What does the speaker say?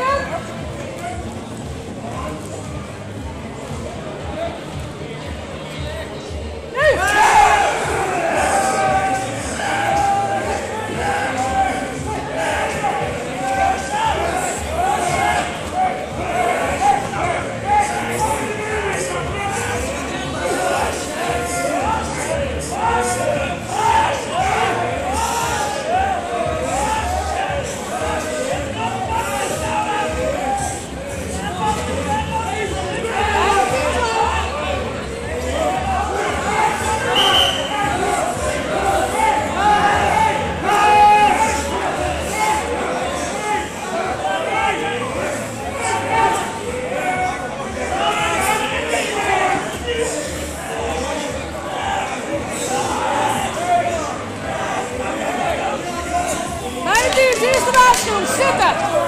Yes. Вашу, сюда!